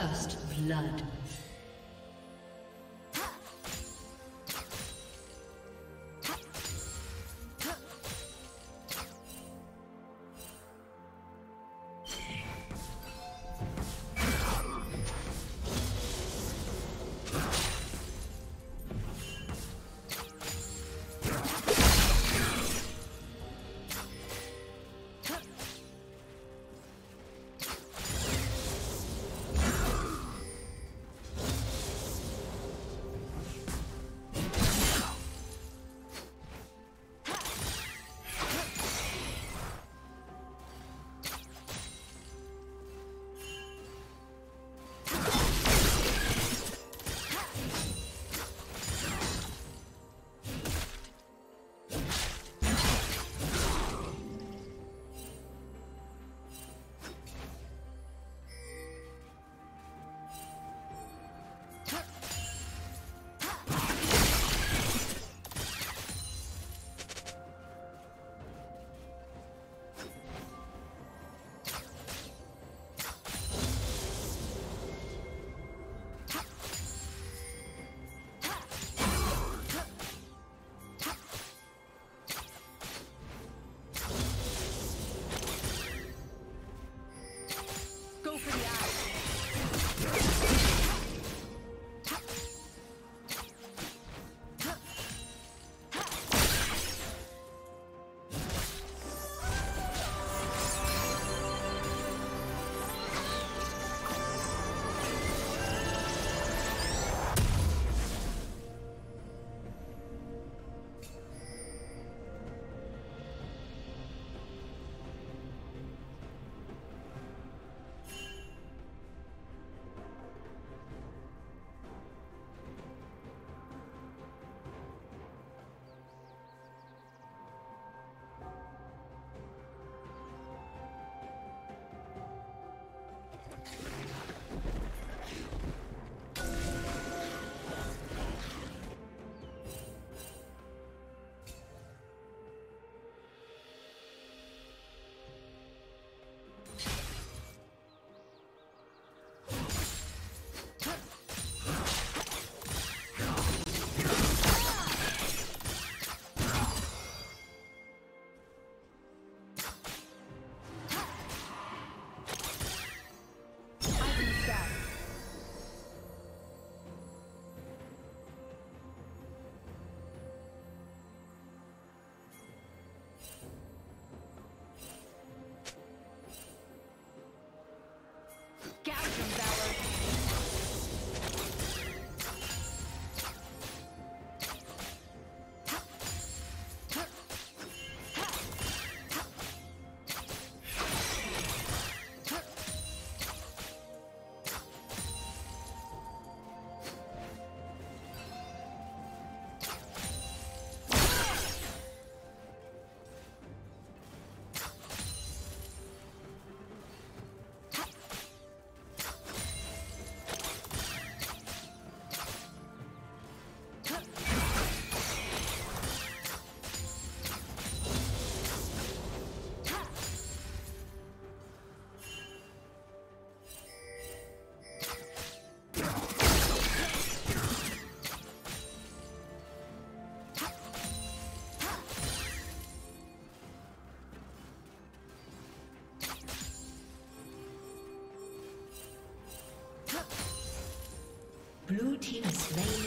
First blood. Slain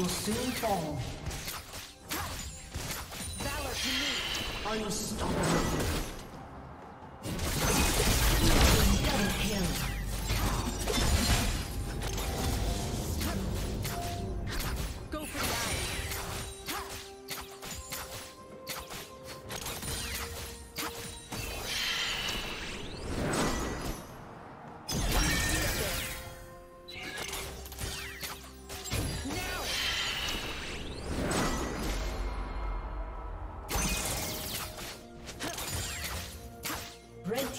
will soon fall. Valor to me. Unstoppable.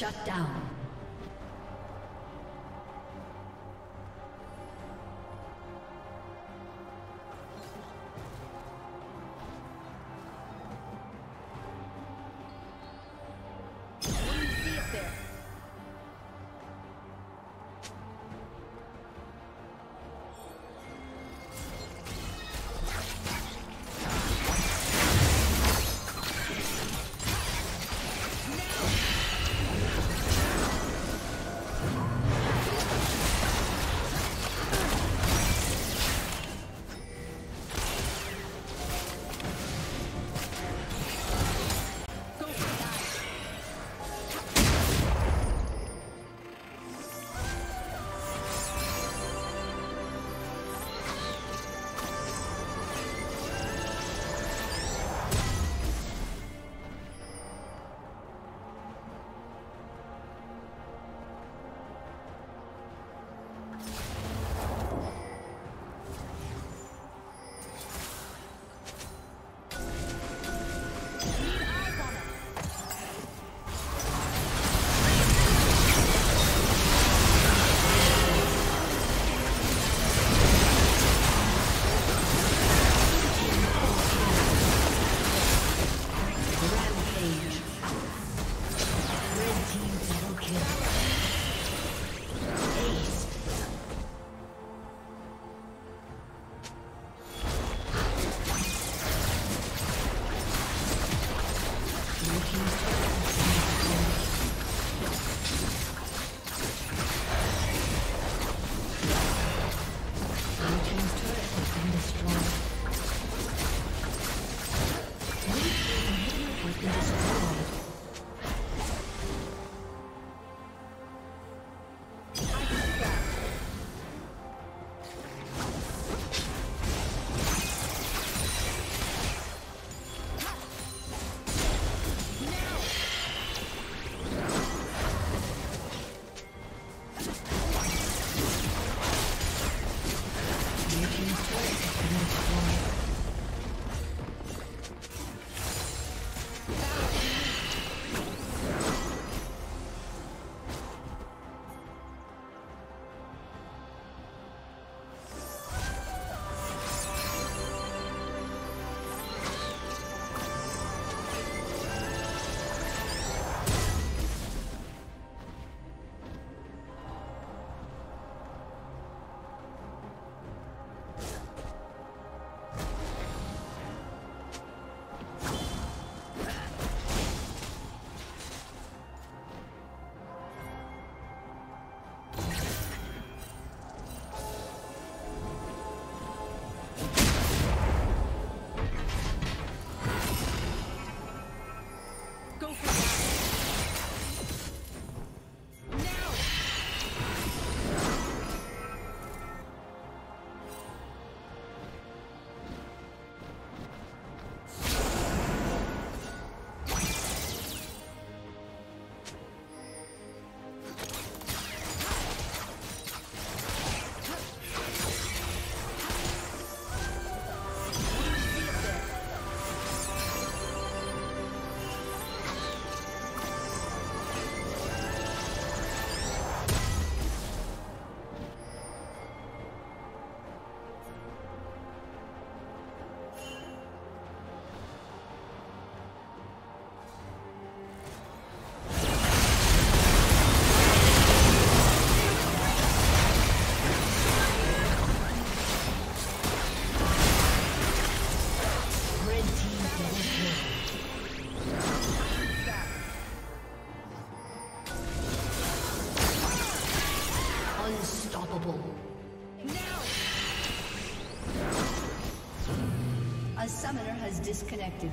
Shut down. Disconnected.